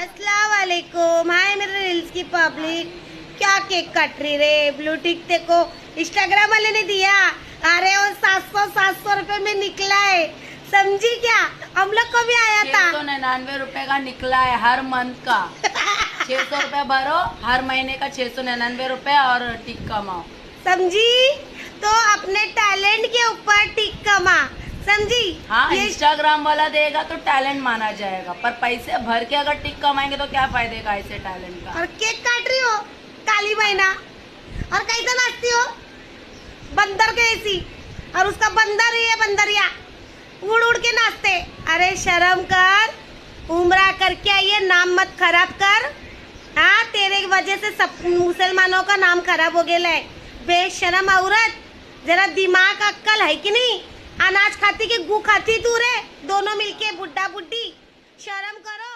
अस्सलाम वालेकुम हाय मेरे रील्स की पब्लिक क्या केक कट रही रे? ब्लू टिक देखो. इंस्टाग्राम वाले ने दिया. अरे वो सात सौ सात सौ रूपए में निकला है. समझी क्या? हम लोग को भी आया था. सौ निन्यानवे रूपए का निकला है हर मंथ का. छह सौ रूपए भरो. हर महीने का छह सौ निन्यानवे रूपए और टिक कमाओ. समझी? तो अपने टैलेंट के ऊपर टिक समझी हाँ इंस्टाग्राम वाला देगा तो टैलेंट माना जाएगा पर पैसे भर के अगर टिक कमाएँगे तो क्या फ़ायदे का ऐसे टैलेंट का? और केक काट रही हो काली बहना और कैसे नाचती हो? बंदर के ऐसी और उसका बंदर ही है बंदरिया। उड़ उड़ के नाचते। अरे शर्म कर उमरा करके आइए नाम मत खराब कर। हाँ तेरे वजह से सब मुसलमानों का नाम खराब हो गया है। बेशरम औरत जरा दिमाग अक्कल है कि नहीं? अनाज खाती कि गु खाती तू रे? दोनों मिलके बुड्ढा बुड्ढी। शर्म करो।